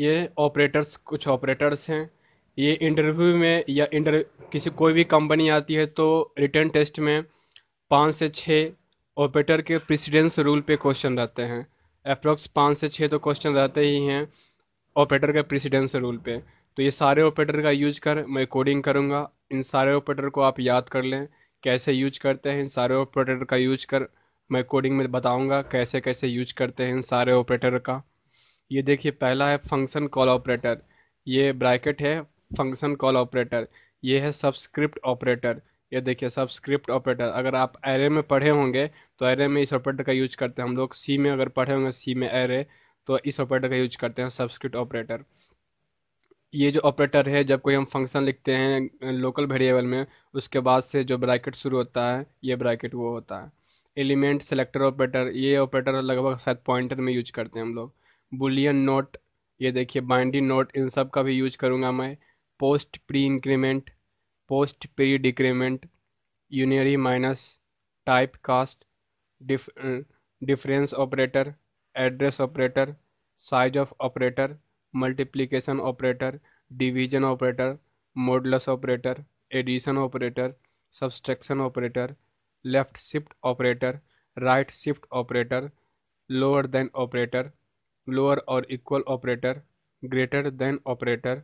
ये ऑपरेटर्स कुछ ऑपरेटर्स हैं। ये इंटरव्यू में या इंटर किसी, कोई भी कंपनी आती है तो रिटर्न टेस्ट में पाँच से छः ऑपरेटर के प्रेसिडेंस रूल पे क्वेश्चन रहते हैं। अप्रोक्स पाँच से छः तो क्वेश्चन रहते ही हैं ऑपरेटर के प्रेसिडेंस रूल पे। तो ये सारे ऑपरेटर का यूज़ कर, मैं कोडिंग करूँगा। इन सारे ऑपरेटर को आप याद कर लें, कैसे यूज़ करते हैं। इन सारे ऑपरेटर का यूज़ कर, मैं कोडिंग में बताऊँगा कैसे कैसे यूज़ करते हैं इन सारे ऑपरेटर का। ये देखिए, पहला है फ़ंक्शन कॉल ऑपरेटर ये ब्रैकेट है फ़ंक्शन कॉल ऑपरेटर ये है सबस्क्रिप्ट ऑपरेटर ये देखिए सबस्क्रिप्ट ऑपरेटर अगर आप एरे में पढ़े होंगे तो एरे में इस ऑपरेटर का यूज़ करते हैं हम लोग। सी में अगर पढ़े होंगे सी में एरे तो इस ऑपरेटर का यूज़ करते हैं सबस्क्रिप्ट ऑपरेटर ये जो ऑपरेटर है, जब कोई हम फ़ंक्शन लिखते हैं लोकल वेरिएबल में, उसके बाद से जो ब्रैकेट शुरू होता है, ये ब्रैकेट वो होता है। एलिमेंट सेलेक्टर ऑपरेटर ये ऑपरेटर लगभग शायद पॉइंटर में यूज़ करते हैं हम लोग। बुलियन नोट, ये देखिए, बाइंडिंग नोट, इन सब का भी यूज़ करूँगा मैं। Post pre increment post pre decrement unary minus, type cast, diff, difference operator, address operator, size of operator, multiplication operator, division operator, modulus operator, addition operator, subtraction operator, left shift operator, right shift operator, lower than operator lower और equal operator greater than operator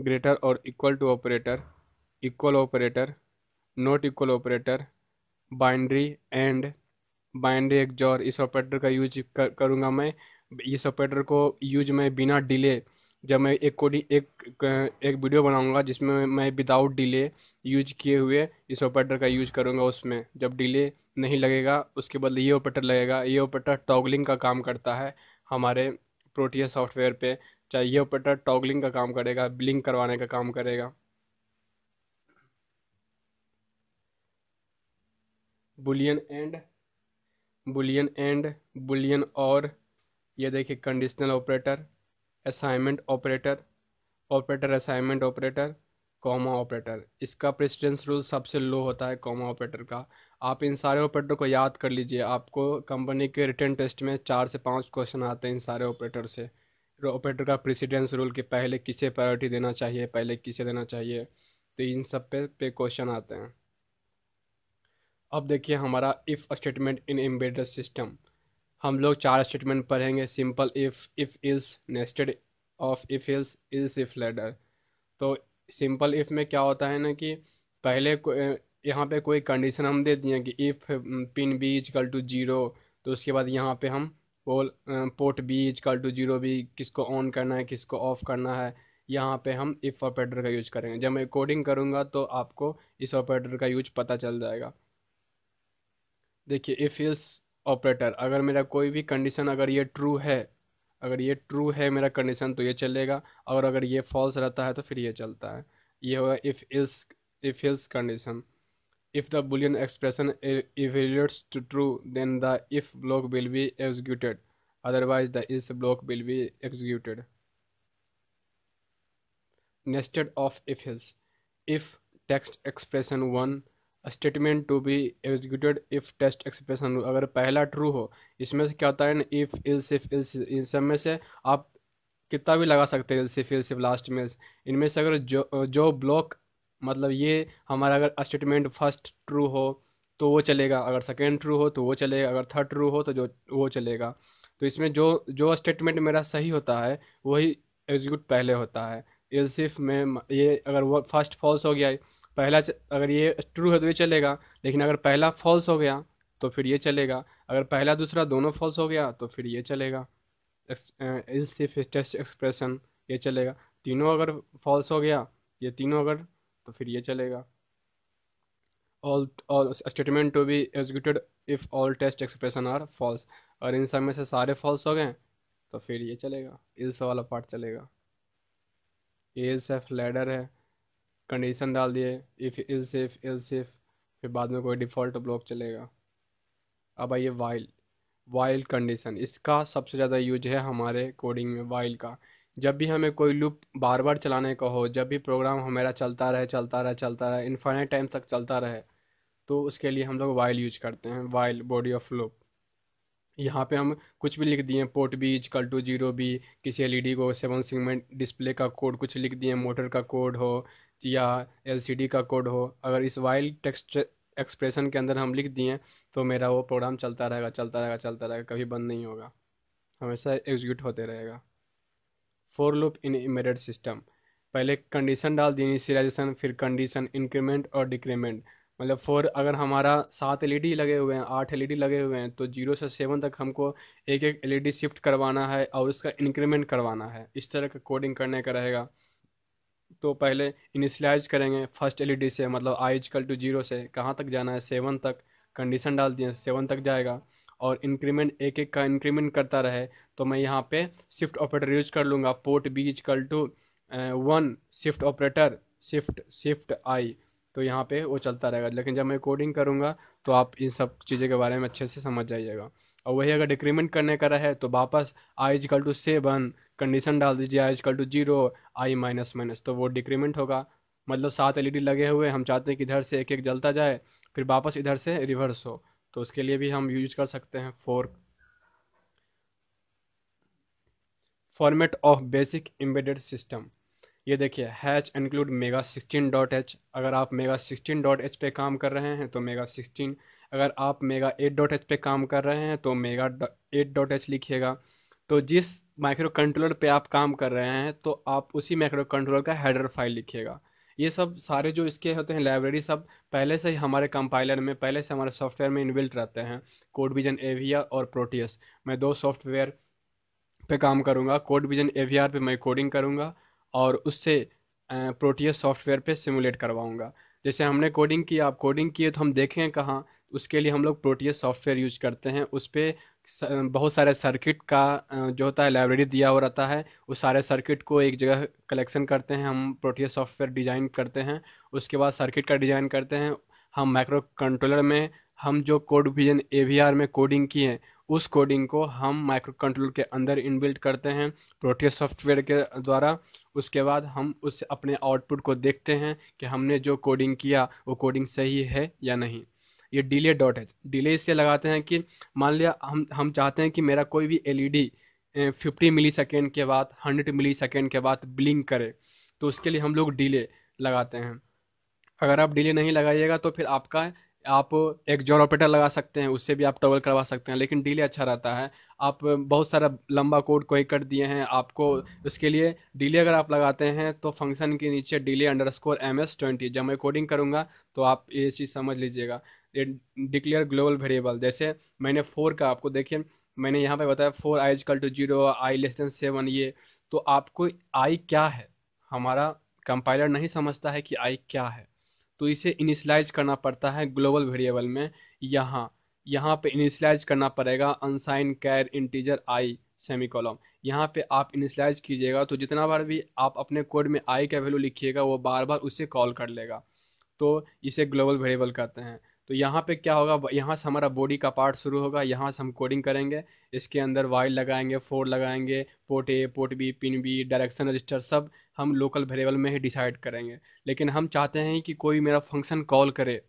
greater और equal to operator equal operator not equal operator binary and binary XOR इस operator का use कर, करूँगा मैं इस operator को use मैं बिना डिले जब मैं एक कोडी एक एक वीडियो बनाऊँगा जिसमें मैं विदाउट डिले यूज़ किए हुए इस ऑपरेटर का यूज़ करूँगा उसमें जब डिले नहीं लगेगा उसके बदले ये ऑपरेटर लगेगा ये ऑपरेटर टॉगलिंग का काम करता है हमारे प्रोटिया सॉफ्टवेयर पे, चाहे ये ऑपरेटर टॉगलिंग का काम करेगा ब्लिंक करवाने का काम करेगा। Boolean and boolean and boolean और ये देखिए conditional operator assignment operator operator assignment operator comma operator इसका प्रेसिडेंस रूल सबसे लो होता है कॉमा ऑपरेटर का। आप इन सारे ऑपरेटर को याद कर लीजिए। आपको कंपनी के रिटर्न टेस्ट में चार से पाँच क्वेश्चन आते हैं इन सारे ऑपरेटर से। ऑपरेटर का प्रेसिडेंस रूल कि पहले किसे प्रायोरिटी देना चाहिए, पहले किसे देना चाहिए तो इन सब पे पे क्वेश्चन आते हैं। अब देखिए हमारा if statement in embedded system हम लोग चार स्टेटमेंट पढ़ेंगे simple if if else nested of if else else if ladder तो सिंपल इफ़ में क्या होता है ना कि पहले यहाँ पे कोई कंडीशन हम दे दिए कि if pin B equal to zero तो उसके बाद यहाँ पे हम पोल port B equal to zero भी किसको ऑन करना है, किसको ऑफ़ करना है, यहाँ पे हम इफ़ ऑपरेटर का यूज़ करेंगे। जब मैं कोडिंग करूँगा तो आपको इस ऑपरेटर का यूज़ पता चल जाएगा। देखिए इफ़ इस ऑपरेटर अगर मेरा कोई भी कंडीशन अगर ये ट्रू है, अगर ये ट्रू है मेरा कंडीशन तो ये चलेगा, और अगर ये फॉल्स रहता है तो फिर ये चलता है। ये होगा इफ़ इस if else condition if the boolean expression evaluates to true then the if block will be executed otherwise the else block will be executed nested of if else if text expression 1 statement to be executed if test expression अगर पहला true हो इसमें से क्या होता है ना if else if else इन सब में से आप कितना भी लगा सकते हैं else if else if last में इनमें से अगर जो जो ब्लॉक मतलब ये हमारा अगर स्टेटमेंट फ़र्स्ट ट्रू हो तो वो चलेगा। अगर सेकेंड ट्रू हो तो वो चलेगा। अगर थर्ड ट्रू हो तो जो, वो चलेगा। तो इसमें जो जो स्टेटमेंट मेरा सही होता है, वही एग्जीक्यूट पहले होता है। इल्सिफ में, ये अगर वो फ़र्स्ट फॉल्स हो गया, पहला अगर ये ट्रू है तो ये चलेगा। लेकिन अगर पहला फॉल्स हो गया तो फिर ये चलेगा। अगर पहला, दूसरा दोनों फॉल्स हो गया तो फिर ये चलेगा। इल्सिफ टेस्ट एक्सप्रेशन ये चलेगा। तीनों अगर फॉल्स हो गया, ये तीनों अगर तो फिर ये चलेगा। All statement to be executed if all test expression are false और इन सब में से सारे फॉल्स हो गए तो फिर ये चलेगा। इल्स वाला पार्ट चलेगा। इल्स एफ़ लेडर है कंडीशन डाल दिए। If else if else if फिर बाद में कोई डिफ़ॉल्ट ब्लॉक चलेगा। अब आइए वाइल वाइल कंडीशन इसका सबसे ज़्यादा यूज़ है हमारे कोडिंग में वाइल का। जब भी हमें कोई लूप बार बार चलाने का हो, जब भी प्रोग्राम हमारा चलता रहे चलता रहे चलता रहे इनफाइनाइट टाइम तक चलता रहे तो उसके लिए हम लोग वाइल यूज़ करते हैं वाइल बॉडी ऑफ़ लूप यहाँ पे हम कुछ भी लिख दिए port B equal to zero B किसी एलईडी को सेवन सिगमेंट डिस्प्ले का कोड कुछ लिख दिए मोटर का कोड हो, या एलसीडी का कोड हो, अगर इस वाइल टेक्स्ट एक्सप्रेशन के अंदर हम लिख दिए तो मेरा वो प्रोग्राम चलता रहेगा चलता रहेगा चलता रहेगा, कभी बंद नहीं होगा। हमेशा एग्जीक्यूट होते रहेगा। For loop in embedded system पहले कंडीशन डाल दी इनिशियलाइजेशन फिर कंडीशन इंक्रीमेंट और डिक्रीमेंट मतलब फोर अगर हमारा सात एलईडी लगे हुए हैं, आठ एलईडी लगे हुए हैं तो ज़ीरो से सेवन तक हमको एक एक एलईडी शिफ्ट करवाना है और उसका इंक्रीमेंट करवाना है। इस तरह का कोडिंग करने का रहेगा। तो पहले इनिशलाइज करेंगे फ़र्स्ट एलईडी से मतलब आई इजकल टू ज़ीरो से कहाँ तक जाना है? सेवन तक। कंडीशन डाल दिए सेवन तक जाएगा। और इंक्रीमेंट एक एक का इंक्रीमेंट करता रहे तो मैं यहाँ पे शिफ्ट ऑपरेटर यूज़ कर लूँगा। Port B equal to one shift operator shift shift I तो यहाँ पे वो चलता रहेगा। लेकिन जब मैं कोडिंग करूँगा तो आप इन सब चीज़ों के बारे में अच्छे से समझ जाइएगा। और वही अगर डिक्रीमेंट करने का रहे तो वापस I equal to seven condition डाल दीजिए I equal to zero I minus minus तो वो डिक्रीमेंट होगा। मतलब सात एलईडी लगे हुए, हम चाहते हैं कि इधर से एक एक जलता जाए, फिर वापस इधर से रिवर्स हो। तो उसके लिए भी हम यूज़ कर सकते हैं for format of basic embedded system ये देखिए hash include mega sixteen dot H अगर आप मेगा सिक्सटीन डॉट एच पे काम कर रहे हैं तो मेगा सिक्सटीन अगर आप मेगा एट डॉट एच पे काम कर रहे हैं तो मेगा एट डॉट एच लिखिएगा. तो जिस माइक्रो कंट्रोलर पे आप काम कर रहे हैं तो आप उसी माइक्रो कंट्रोलर का हेडर फ़ाइल लिखिएगा. ये सब सारे जो इसके होते हैं लाइब्रेरी सब पहले से ही हमारे कंपाइलर में, पहले से हमारे सॉफ्टवेयर में इनबिल्ट रहते हैं। कोड विजन एविया और प्रोटियस मैं दो सॉफ्टवेयर पे काम करूँगा। कोड विजन एवियर पे मैं कोडिंग करूँगा और उससे प्रोटियस सॉफ्टवेयर पे सिमुलेट करवाऊँगा। जैसे हमने कोडिंग की आप कोडिंग किए तो हम देखें कहाँ, उसके लिए हम लोग प्रोटियस सॉफ्टवेयर यूज़ करते हैं। उस पर बहुत सारे सर्किट का जो होता है लाइब्रेरी दिया हो रहता है, उस सारे सर्किट को एक जगह कलेक्शन करते हैं, हम प्रोटियस सॉफ्टवेयर डिज़ाइन करते हैं, उसके बाद सर्किट का डिज़ाइन करते हैं, हम माइक्रो कंट्रोलर में, हम जो कोड विजन ए में कोडिंग किए, उस कोडिंग को हम माइक्रो कंट्रोलर के अंदर इनबिल्ट करते हैं प्रोटियस सॉफ्टवेयर के द्वारा, उसके बाद हम उस अपने आउटपुट को देखते हैं कि हमने जो कोडिंग किया, वो कोडिंग सही है या नहीं। ये डिले डॉट है डिले इसलिए लगाते हैं कि मान लिया हम हम चाहते हैं कि मेरा कोई भी एलईडी फिफ्टी मिली सेकेंड के बाद हंड्रेड मिली सेकेंड के बाद ब्लिंक करे तो उसके लिए हम लोग डिले लगाते हैं। अगर आप डिले नहीं लगाइएगा तो फिर आपका, आप एक ज़ोर ऑपरेटर लगा सकते हैं, उससे भी आप टॉगल करवा सकते हैं, लेकिन डिले अच्छा रहता है। आप बहुत सारा लंबा कोड कोई कर दिए हैं, आपको उसके लिए डिले अगर आप लगाते हैं तो फ़ंक्शन के नीचे delay underscore M S twenty जब मैं कोडिंग करूँगा तो आप ये चीज़ समझ लीजिएगा। डिक्लेयर ग्लोबल वेरिएबल जैसे मैंने फोर का, आपको देखिए, मैंने यहाँ पे बताया for I equal to zero I less than seven ये। तो आपको आई क्या है? हमारा कंपाइलर नहीं समझता है कि आई क्या है। तो इसे इनिशलाइज करना पड़ता है ग्लोबल वेरिएबल में। यहाँ यहाँ पे इनिशलाइज करना पड़ेगा unsigned char integer I semicolon यहाँ पे आप इनिशलाइज कीजिएगा तो जितना बार भी आप अपने कोड में आई का वैल्यू लिखिएगा, वो बार बार उसे कॉल कर लेगा। तो इसे ग्लोबल वेरिएबल कहते हैं। तो यहाँ पे क्या होगा? यहाँ से हमारा बॉडी का पार्ट शुरू होगा। यहाँ से हम कोडिंग करेंगे। इसके अंदर वाइल लगाएँगे फोर लगाएँगे port A port B pin B direction register सब हम लोकल वेरिएबल में ही डिसाइड करेंगे। लेकिन हम चाहते हैं कि कोई मेरा फ़ंक्शन कॉल करे।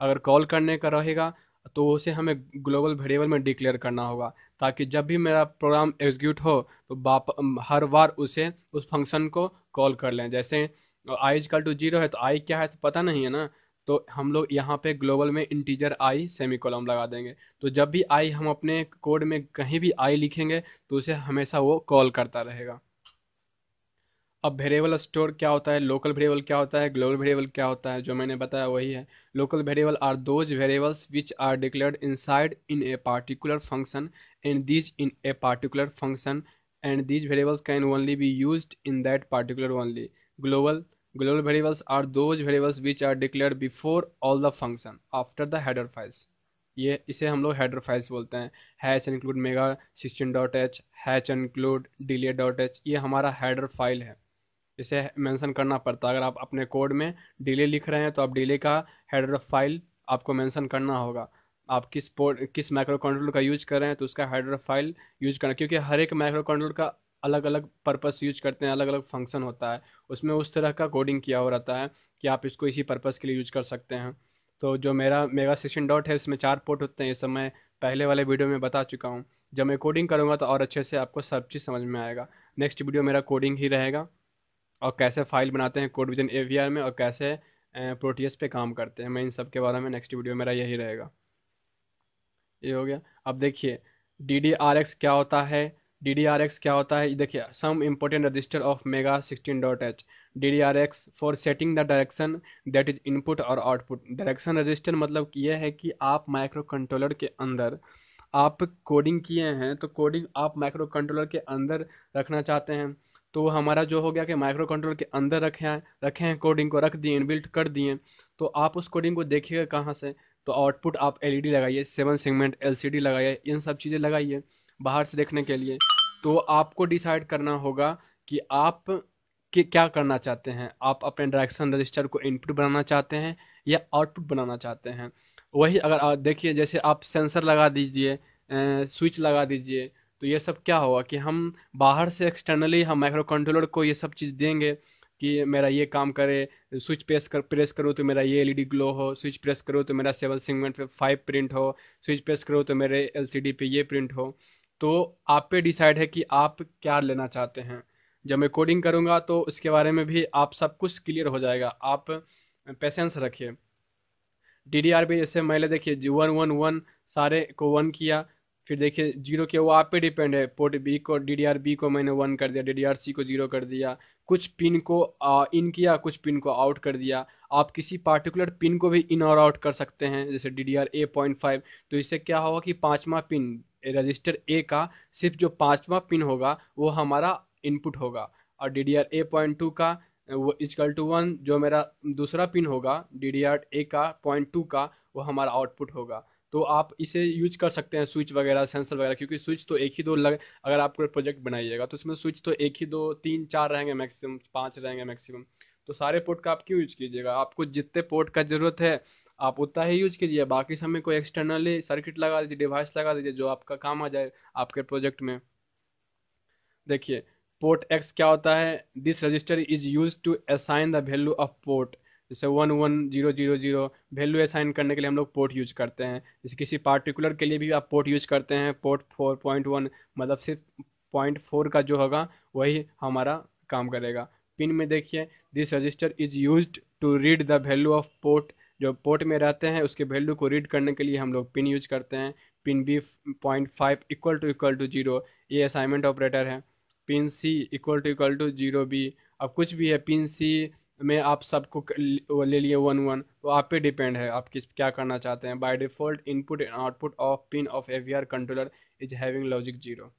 अगर कॉल करने का रहेगा तो उसे हमें ग्लोबल वेरिएबल में डिक्लेयर करना होगा। ताकि जब भी मेरा प्रोग्राम एग्जीक्यूट हो तो बाप हर बार उसे उस फ़ंक्शन को कॉल कर लें। जैसे आई कल टू ज़ीरो है तो आई क्या है तो पता नहीं है ना? तो हम लोग यहाँ पे ग्लोबल में इंटीजर आई सेमी कॉलम लगा देंगे। तो जब भी आई हम अपने कोड में कहीं भी आई लिखेंगे तो उसे हमेशा वो कॉल करता रहेगा। अब वेरिएबल स्टोर क्या होता है? लोकल वेरिएबल क्या होता है? ग्लोबल वेरिएबल क्या होता है? जो मैंने बताया वही है। Local variable are those variables which are declared inside in a particular function and these in a particular function and these variables can only be used in that particular only global Global variables are those variables which are declared before all the function, after the header files. ये, इसे हम लोग header files बोलते हैं। Hash include mega sixteen dot H hash include delay dot H ये हमारा header file है। इसे मेंशन करना पड़ता है। अगर आप अपने कोड में डिले लिख रहे हैं तो आप डिले का हेडर फ़ाइल आपको मेंशन करना होगा। आप किस पोर्ट किस माइक्रो कंट्रोलर का यूज़ कर रहे हैं तो उसका हेडर फ़ाइल यूज़ करना। क्योंकि हर एक माइक्रो कंट्रोलर का अलग अलग पर्पस यूज़ करते हैं अलग अलग फ़ंक्शन होता है, उसमें उस तरह का कोडिंग किया हो रहता है कि आप इसको इसी पर्पज़ के लिए यूज़ कर सकते हैं। तो जो मेरा मेगा सिक्सटीन डॉट है, इसमें चार पोर्ट होते हैं, ये सब मैं पहले वाले वीडियो में बता चुका हूँ। जब मैं कोडिंग करूँगा तो और अच्छे से आपको सब चीज़ समझ में आएगा। नेक्स्ट वीडियो मेरा कोडिंग ही रहेगा और कैसे फ़ाइल बनाते हैं कोड विजन ए में और कैसे प्रोटीएस पे काम करते हैं। मैं इन सब के बारे में नेक्स्ट वीडियो मेरा यही रहेगा। ये हो गया। अब देखिए डी डी आर एक्स क्या होता है? डी डी आर एक्स क्या होता है? देखिए some important register of mega sixteen dot H D D R X for setting the direction that is input और आउटपुट डायरेक्शन रजिस्टर मतलब ये है कि आप माइक्रो कंट्रोलर के अंदर, आप कोडिंग किए हैं तो कोडिंग आप माइक्रो कंट्रोलर के अंदर रखना चाहते हैं। तो हमारा जो हो गया कि माइक्रो कंट्रोलर के अंदर रखे हैं रखे हैं कोडिंग को, रख दिए इनबिल्ट कर दिए तो आप उस कोडिंग को देखिएगा कहाँ से? तो आउटपुट आप एलईडी लगाइए सेवन सेगमेंट एलसीडी लगाइए, इन सब चीज़ें लगाइए। बाहर से देखने के लिए तो आपको डिसाइड करना होगा कि आप कि, क्या करना चाहते हैं। आप अपने डायरेक्शन रजिस्टर को इनपुट बनाना चाहते हैं या आउटपुट बनाना चाहते हैं। वही अगर देखिए, जैसे आप सेंसर लगा दीजिए स्विच लगा दीजिए तो ये सब क्या होगा कि हम बाहर से एक्सटर्नली हम माइक्रो कंट्रोलर को ये सब चीज़ देंगे कि मेरा ये काम करे स्विच प्रेस कर प्रेस करो तो मेरा ये एलईडी ग्लो हो स्विच प्रेस करो तो मेरा सेवन सेगमेंट पे फाइव प्रिंट हो स्विच प्रेस करो तो मेरे एलसीडी पे ये प्रिंट हो। तो आप पे डिसाइड है कि आप क्या लेना चाहते हैं। जब मैं कोडिंग करूँगा तो उसके बारे में भी आप सब कुछ क्लियर हो जाएगा। आप पेशेंस रखिए। डी डी आर भी जैसे मैंने देखिए वन वन वन सारे को वन किया, फिर देखिए ज़ीरो के वो आप पे डिपेंड है। पोर्ट बी को डी डी आर बी को मैंने वन कर दिया डी डी आर सी को ज़ीरो कर दिया। कुछ पिन को इन किया, कुछ पिन को आउट कर दिया। आप किसी पार्टिकुलर पिन को भी इन और आउट कर सकते हैं, जैसे D D R A point five तो इससे क्या होगा कि पाँचवा पिन रजिस्टर ए का सिर्फ़ जो पाँचवा पिन होगा, वो हमारा इनपुट होगा। और D D R A point two का, वो इजकल टू वन, जो मेरा दूसरा पिन होगा डी डी आर ए का पॉइंट टू का, वो हमारा आउटपुट होगा। तो आप इसे यूज़ कर सकते हैं स्विच वगैरह, सेंसर वगैरह, क्योंकि स्विच तो एक ही दो लग, अगर आप कोई प्रोजेक्ट बनाइएगा तो उसमें स्विच तो एक ही दो, तीन, चार रहेंगे मैक्सिमम, पाँच रहेंगे मैक्सिमम। तो सारे पोर्ट का आप क्यों यूज़ कीजिएगा? आपको जितने पोर्ट का ज़रूरत है आप उतना ही यूज़ कीजिए, बाकी समय कोई एक्सटर्नली सर्किट लगा दीजिए डिवाइस लगा दीजिए, जो आपका काम आ जाए आपके प्रोजेक्ट में। देखिए पोर्ट एक्स क्या होता है? This register is use to assign the value of port जैसे one one zero zero zero value assign करने के लिए हम लोग पोर्ट यूज़ करते हैं। जैसे किसी पार्टिकुलर के लिए भी आप पोर्ट यूज़ करते हैं पोर्ट फोर पॉइंट वन मतलब सिर्फ़ पॉइंट फोर का जो होगा, वही हमारा काम करेगा। पिन में देखिए this register is use to read the value of port जो पोर्ट में रहते हैं, उसके वैल्यू को रीड करने के लिए हम लोग पिन यूज़ करते हैं। Pin B point five equal to equal to zero ये असाइनमेंट ऑपरेटर है। Pin C equal to equal to zero B अब कुछ भी है पिन सी में आप सबको ले लिए वन वन तो आप पे डिपेंड है, आप किस, क्या करना चाहते हैं। By default input and output of pin of AVR controller is having logic zero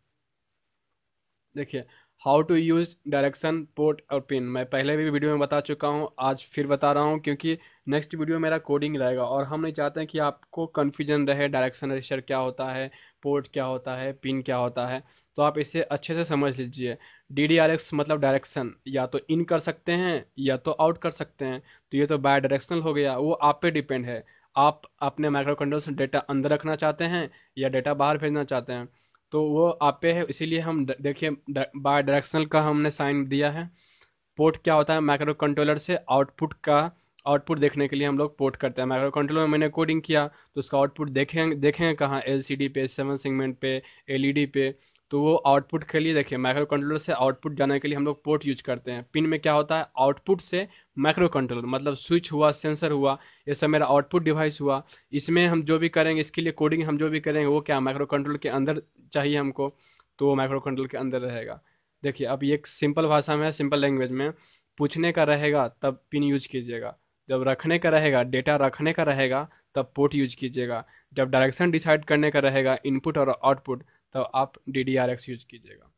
देखिए how to use direction port और पिन। मैं पहले भी वीडियो में बता चुका हूँ, आज फिर बता रहा हूँ, क्योंकि नेक्स्ट वीडियो मेरा कोडिंग रहेगा और हम नहीं चाहते हैं कि आपको कन्फ्यूज़न रहे, डायरेक्शन रजिस्टर क्या होता है, पोर्ट क्या होता है, पिन क्या होता है। तो आप इसे अच्छे से समझ लीजिए। डी डी आर एक्स मतलब डायरेक्शन, या तो इन कर सकते हैं, या तो आउट कर सकते हैं। तो ये तो बाय डायरेक्शनल हो गया, वो आप पे डिपेंड है। आप अपने माइक्रो कंट्रोल से डेटा अंदर रखना चाहते हैं, या डेटा बाहर भेजना चाहते हैं। तो वो आप पे है, इसीलिए हम देखिए बाय डायरेक्शनल का हमने साइन दिया है। पोर्ट क्या होता है? माइक्रो कंट्रोलर से आउटपुट का आउटपुट देखने के लिए हम लोग पोर्ट करते हैं। माइक्रो कंट्रोलर में मैंने कोडिंग किया तो उसका आउटपुट देखें देखेंगे कहाँ? एल सी डी पे सेवन सिगमेंट पे एल ई डी पे। तो वो आउटपुट के लिए देखिए माइक्रो कंट्रोलर से आउटपुट जाने के लिए हम लोग पोर्ट यूज़ करते हैं। पिन में क्या होता है? आउटपुट से माइक्रो कंट्रोलर मतलब स्विच हुआ सेंसर हुआ, ये सब मेरा आउटपुट डिवाइस हुआ। इसमें हम जो भी करेंगे, इसके लिए कोडिंग हम जो भी करेंगे, वो क्या? माइक्रो कंट्रोलर के अंदर चाहिए हमको तो वो माइक्रो कंट्रोलर के अंदर रहेगा। देखिए, अब ये सिंपल भाषा में सिंपल लैंग्वेज में। पूछने का रहेगा, तब पिन यूज़ कीजिएगा। जब रखने का रहेगा डेटा रखने का रहेगा, तब पोर्ट यूज़ कीजिएगा। जब डायरेक्शन डिसाइड करने का रहेगा इनपुट और आउटपुट तो आप D D R X use कीजिएगा।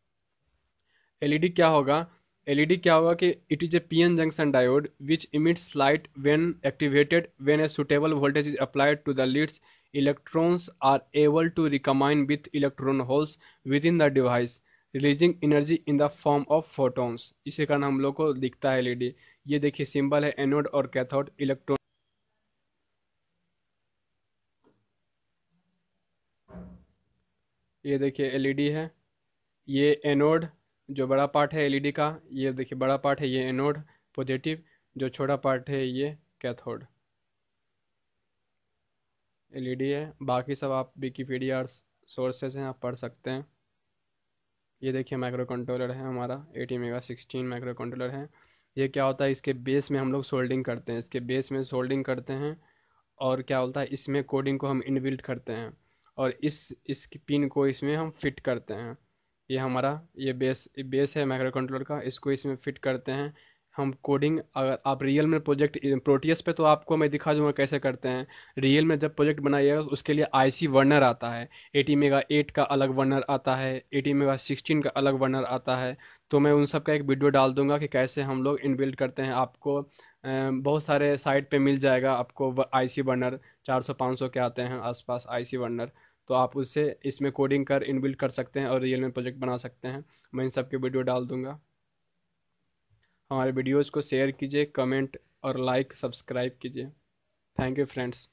एलईडी क्या होगा? एलईडी क्या होगा कि it is a P N junction diode which emits light when activated when a suitable voltage is applied to the leads electrons are able to recombine with electron holes within the device releasing energy in the form of photons इसी कारण हम लोग को दिखता है LED ये देखिए symbol है एनोड और कैथोड इलेक्ट्रॉन ये देखिए एलईडी है। ये एनोड जो बड़ा पार्ट है एलईडी का, ये देखिए बड़ा पार्ट है ये एनोड पॉजिटिव जो छोटा पार्ट है ये कैथोड एलईडी है। बाकी सब आप विकीपीडिया सोर्सेज हैं, आप पढ़ सकते हैं। ये देखिए माइक्रो कंट्रोलर है हमारा AT mega sixteen microcontroller है। ये क्या होता है, इसके बेस में हम लोग सोल्डिंग करते हैं। इसके बेस में सोल्डिंग करते हैं और क्या होता है, इसमें कोडिंग को हम इनबिल्ट करते हैं। और इस इस पिन को इसमें हम फिट करते हैं। ये हमारा, ये बेस बेस है माइक्रो कंट्रोलर का, इसको इसमें फिट करते हैं। हम कोडिंग अगर आप रियल में प्रोजेक्ट प्रोटीएस पे तो आपको मैं दिखा दूँगा कैसे करते हैं। रियल में जब प्रोजेक्ट बनाइएगा उसके लिए आईसी वर्नर आता है। एटी मेगा एट का अलग वर्नर आता है। एटी मेगा सिक्सटीन का अलग वर्नर आता है। तो मैं उन सब का एक वीडियो डाल दूँगा कि कैसे हम लोग इनबिल्ड करते हैं। आपको बहुत सारे साइट पर मिल जाएगा आपको आई सी वर्नर चार सौ, पाँच सौ के आते हैं आसपास आईसी वर्नर तो आप उससे इसमें कोडिंग कर इनबिल्ड कर सकते हैं और रियल में प्रोजेक्ट बना सकते हैं। मैं इन सब के वीडियो डाल दूँगा। हमारे वीडियोज़ को शेयर कीजिए कमेंट और लाइक सब्सक्राइब कीजिए। Thank you friends.